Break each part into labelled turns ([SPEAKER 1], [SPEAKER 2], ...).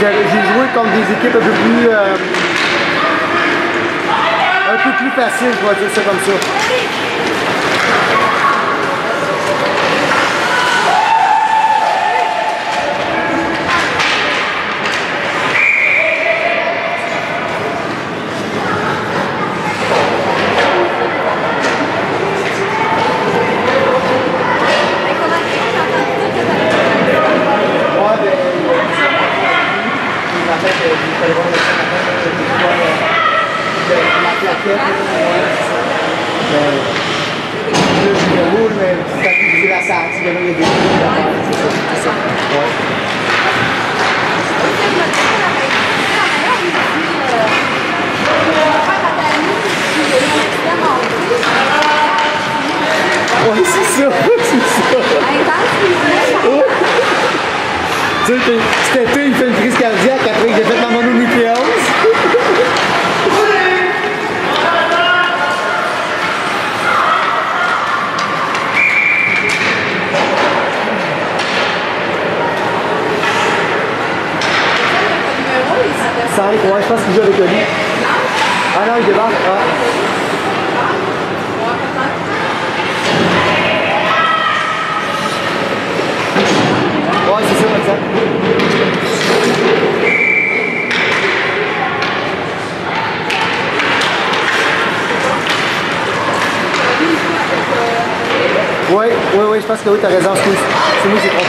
[SPEAKER 1] j'ai joué contre des équipes un peu plus... Euh, un peu plus faciles, je vais dire ça comme ça. t'as raison. C'est nous,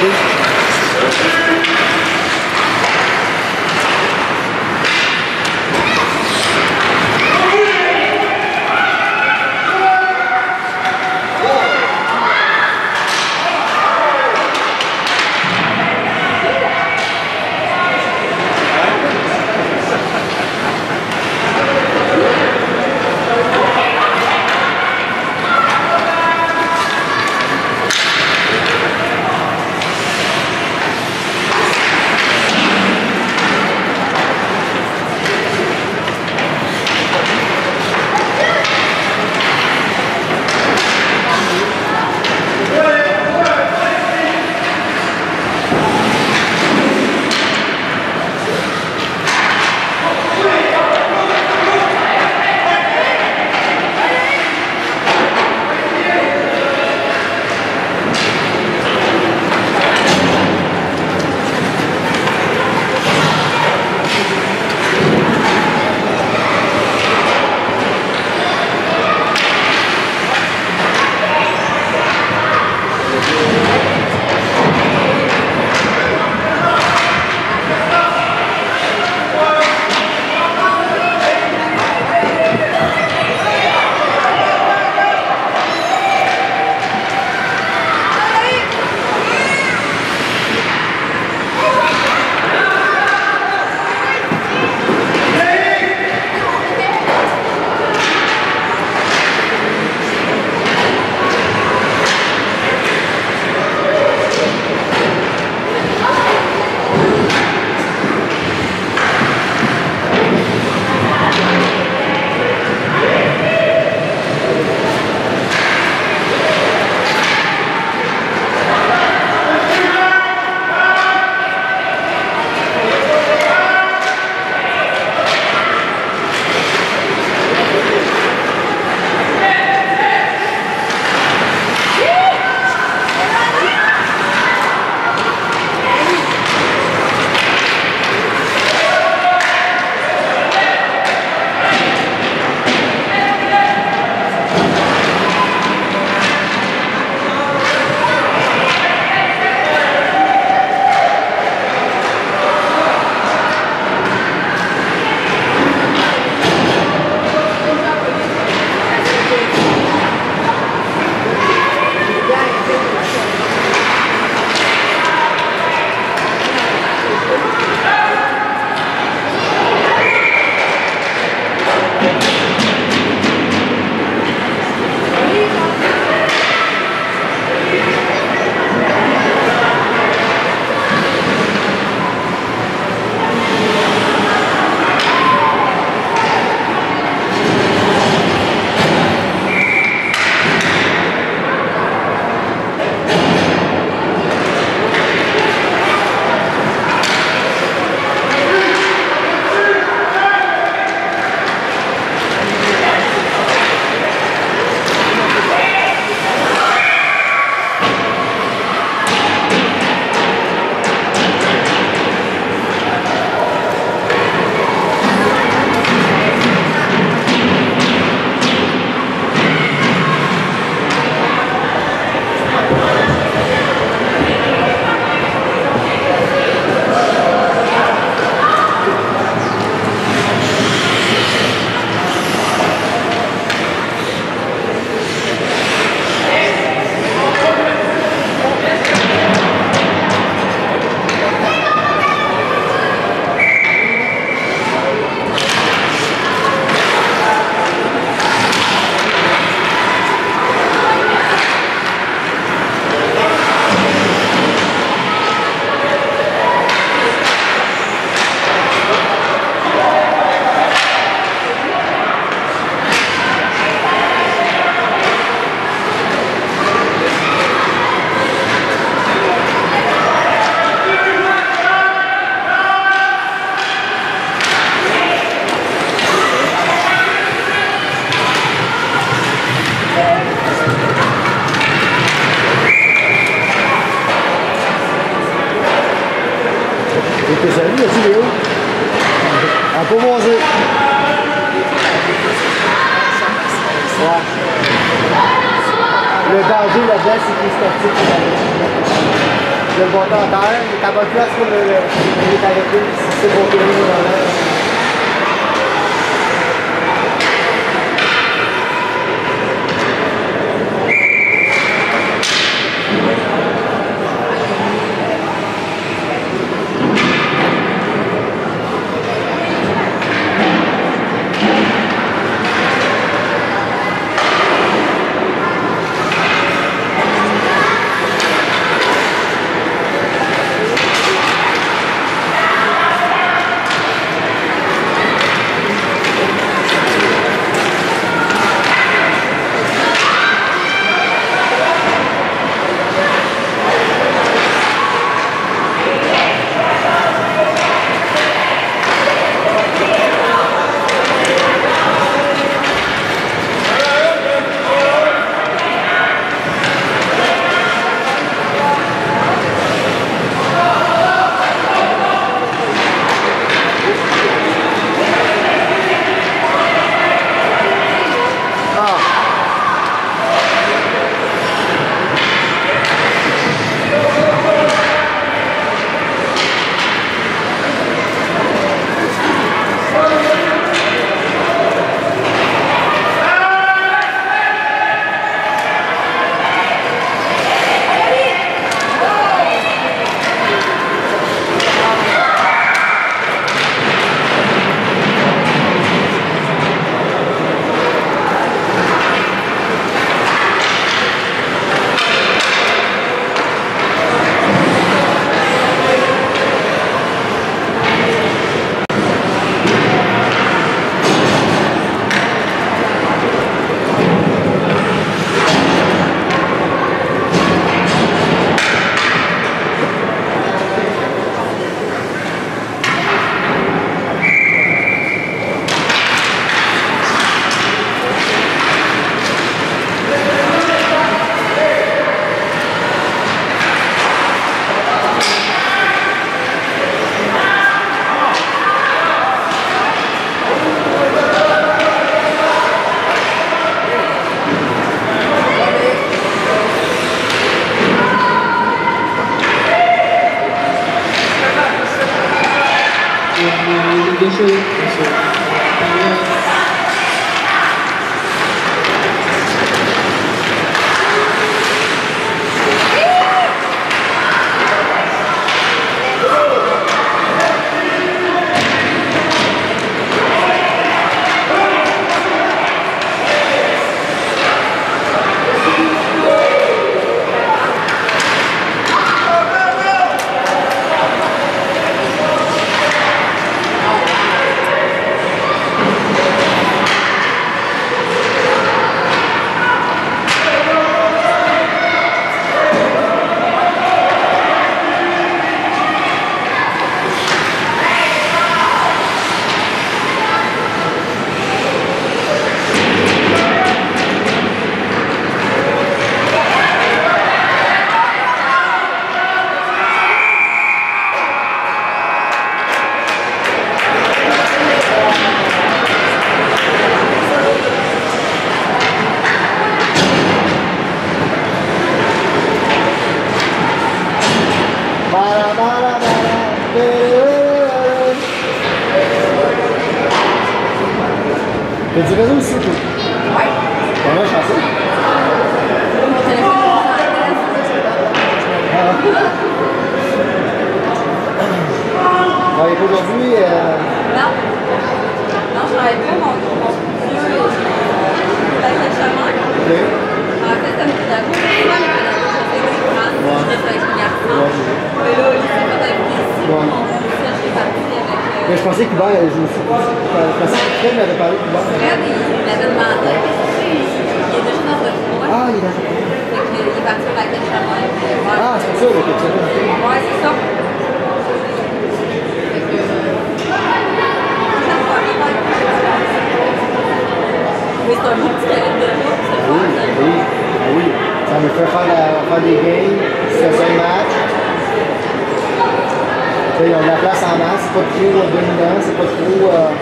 [SPEAKER 1] La place en masse, c'est
[SPEAKER 2] pas trop euh,
[SPEAKER 1] dominant, c'est
[SPEAKER 2] pas trop. Euh,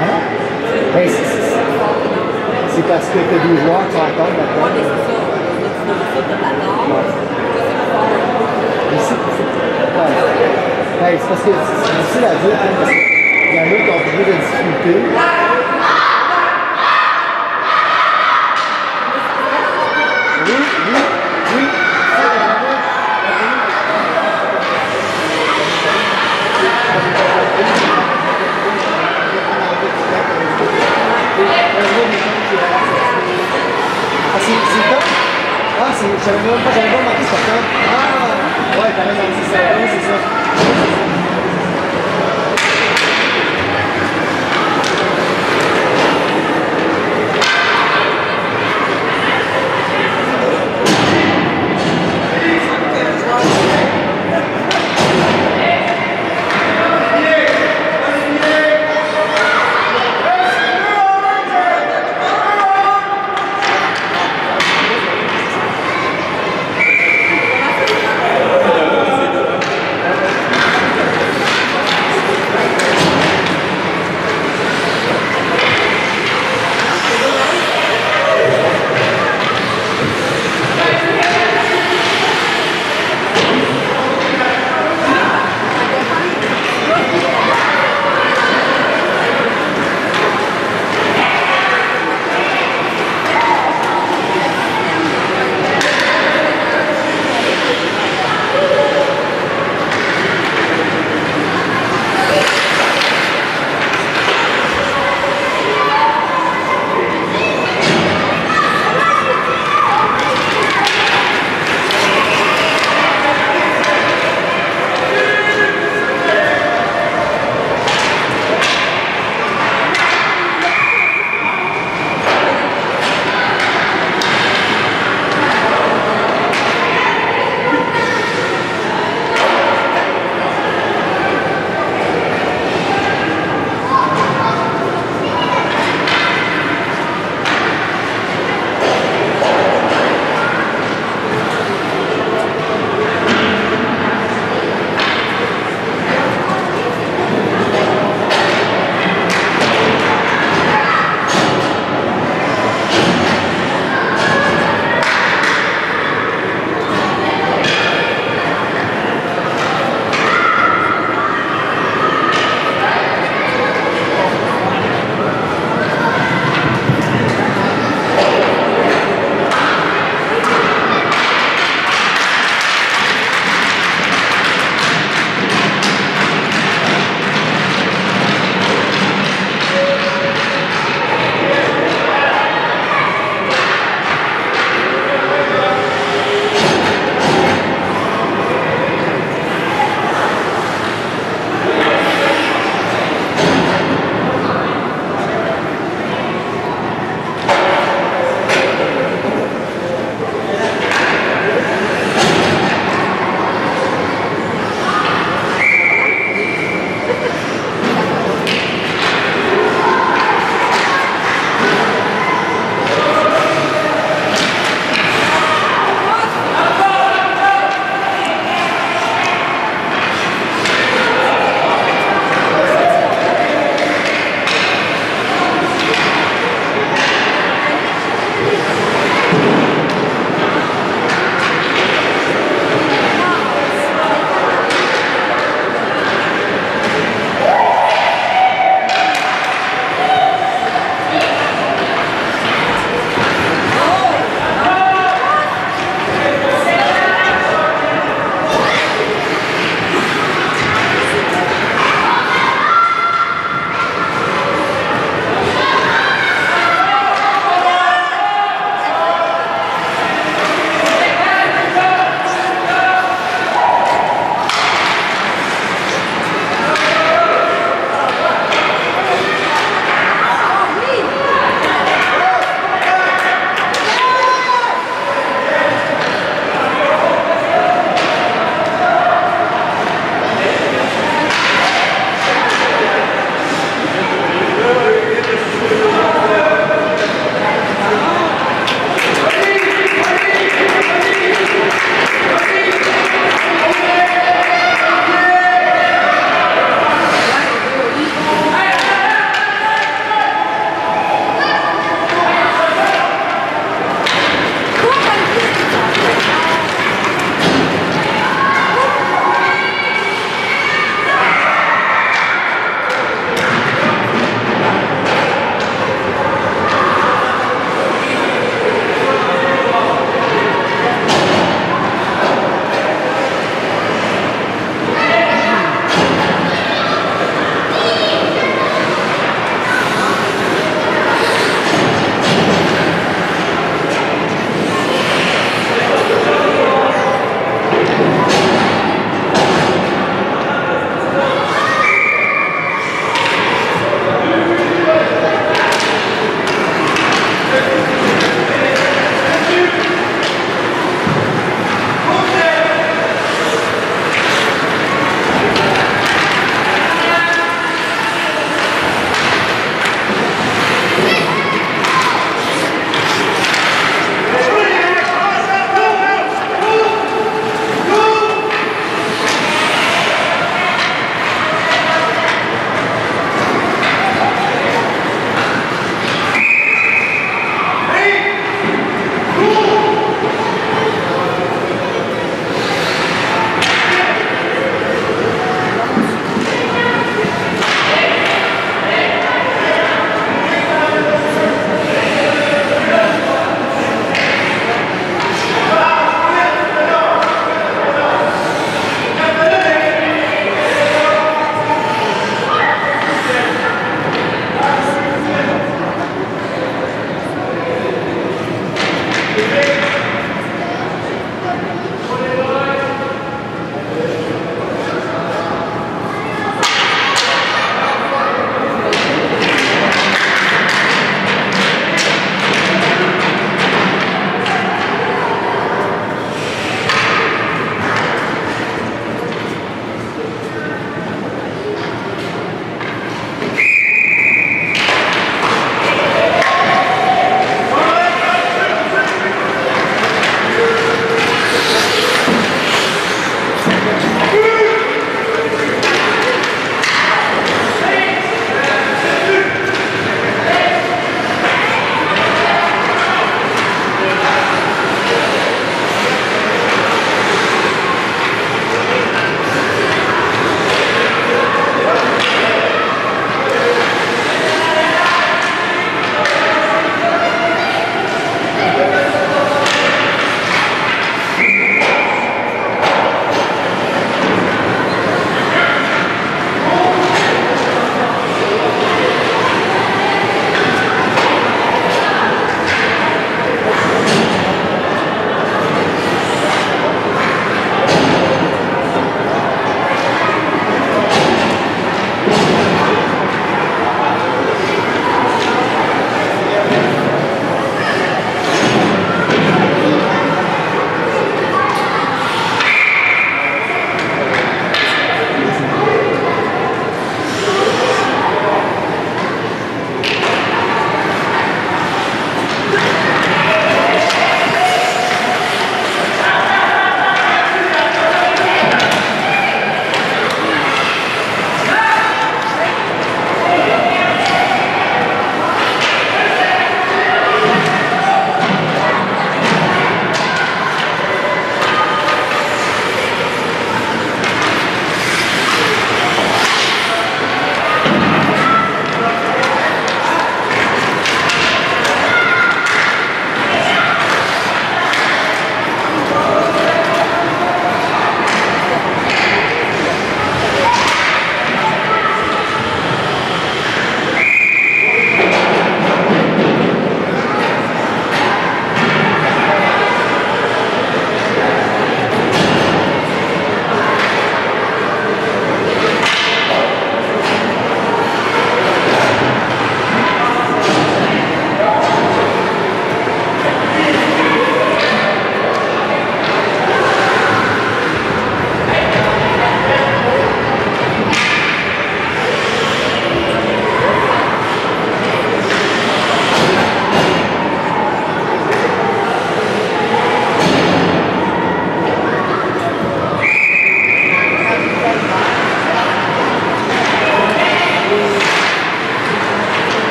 [SPEAKER 2] hein? ben, mais c'est
[SPEAKER 1] parce que tu des joueurs qui
[SPEAKER 2] rencontrent
[SPEAKER 1] ben,
[SPEAKER 2] c'est
[SPEAKER 1] parce que c'est difficile à dire, hein, qu'il y a qui ont difficultés. Savais même pas, j'avais pas remarqué. Ah, ouais, t'as raison, c'est ça, c'est ça.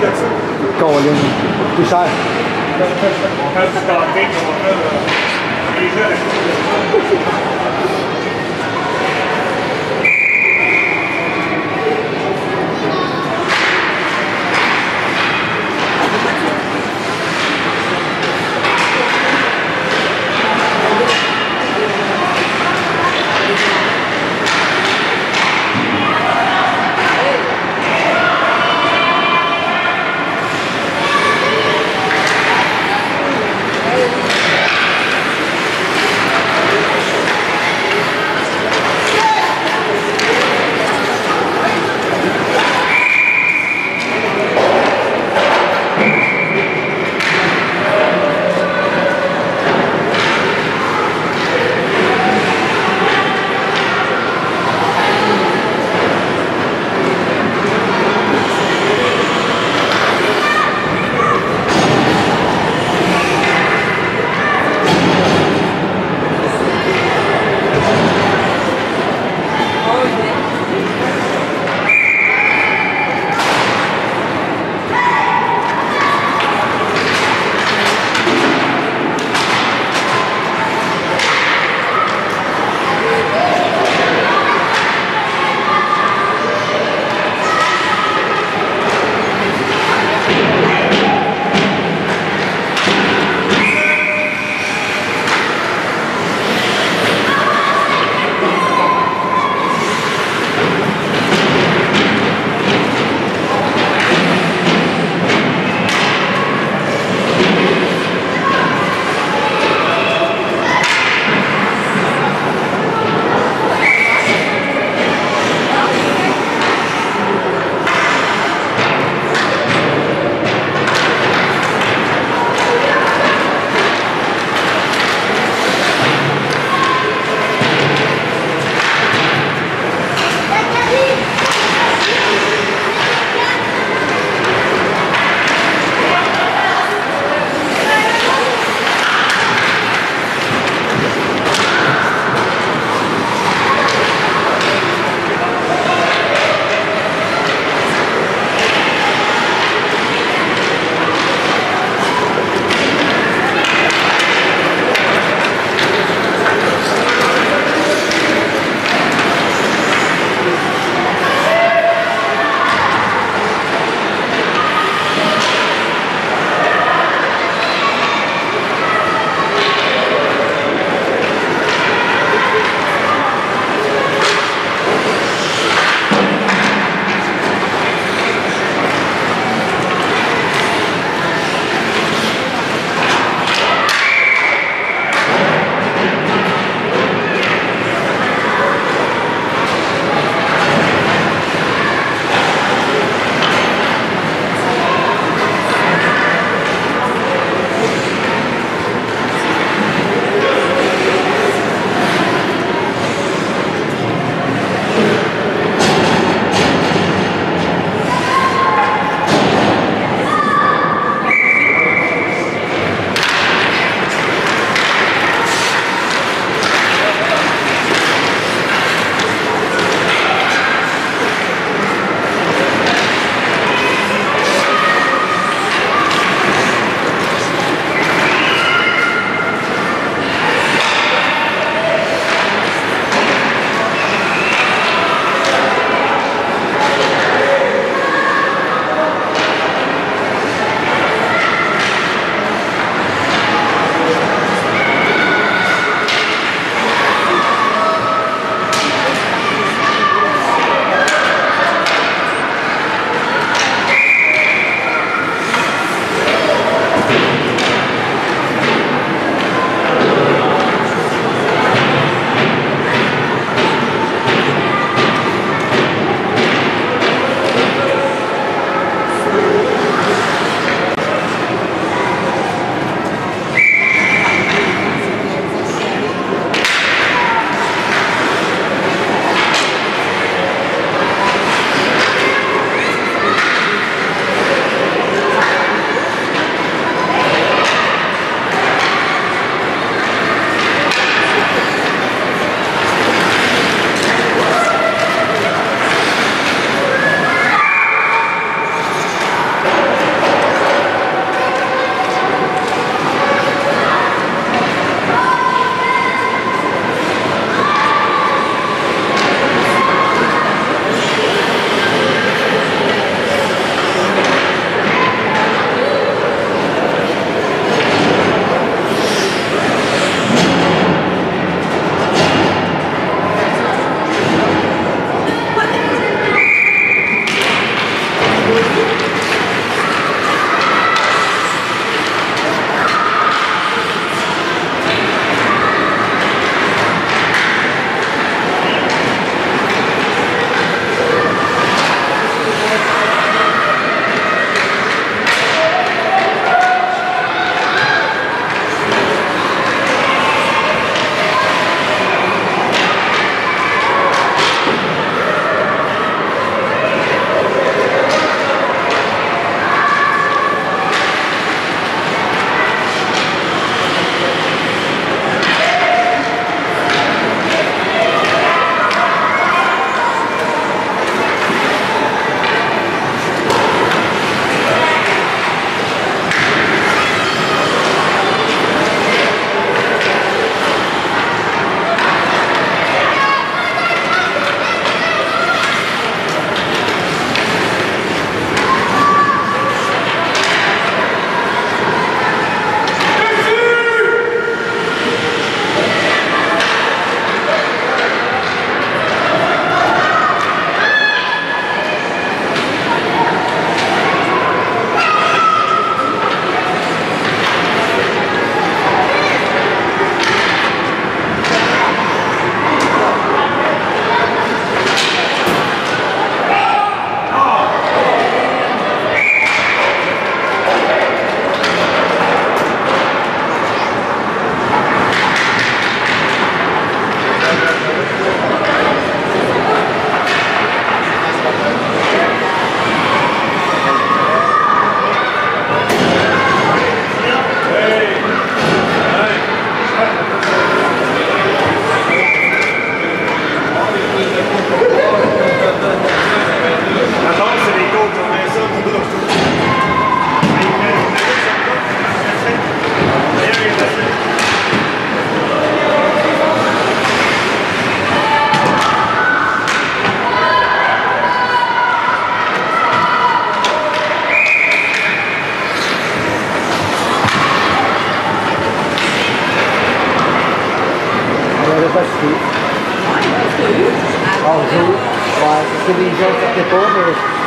[SPEAKER 1] Colin Bouchard. That's.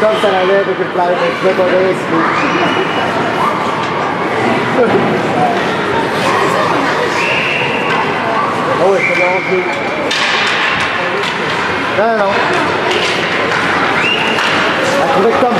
[SPEAKER 1] Comme ça allait avec le plan, je vais pas tout. Ah oui, c'est bon. Non, non. Elle trouvait que Tom